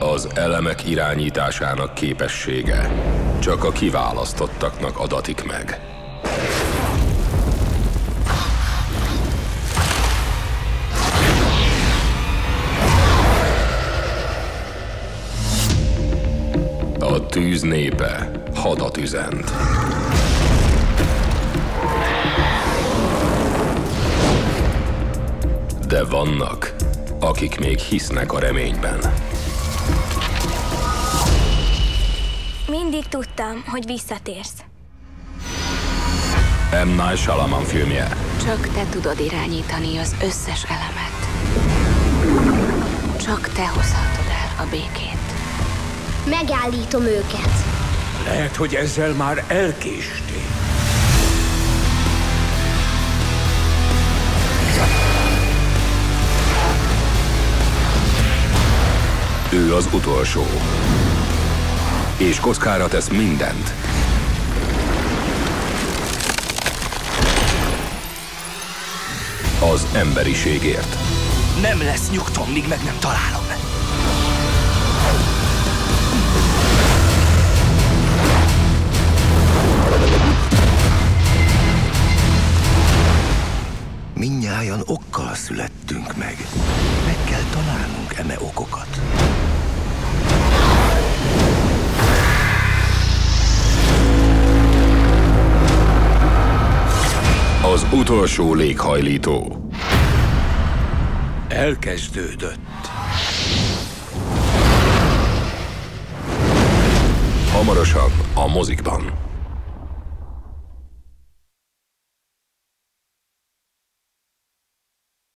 Az elemek irányításának képessége csak a kiválasztottaknak adatik meg. A tűz népe hadat üzent. De vannak, akik még hisznek a reményben. Mindig tudtam, hogy visszatérsz. M. Night Shyamalan filmje. Csak te tudod irányítani az összes elemet. Csak te hozhatod el a békét. Megállítom őket. Lehet, hogy ezzel már elkéstél. Ő az utolsó. És kockára tesz mindent. Az emberiségért. Nem lesz nyugtom, míg meg nem találom. Mindnyájan okkal születtünk meg. Meg kell találnunk eme okokat. Az utolsó léghajlító. Elkezdődött. Hamarosan a mozikban.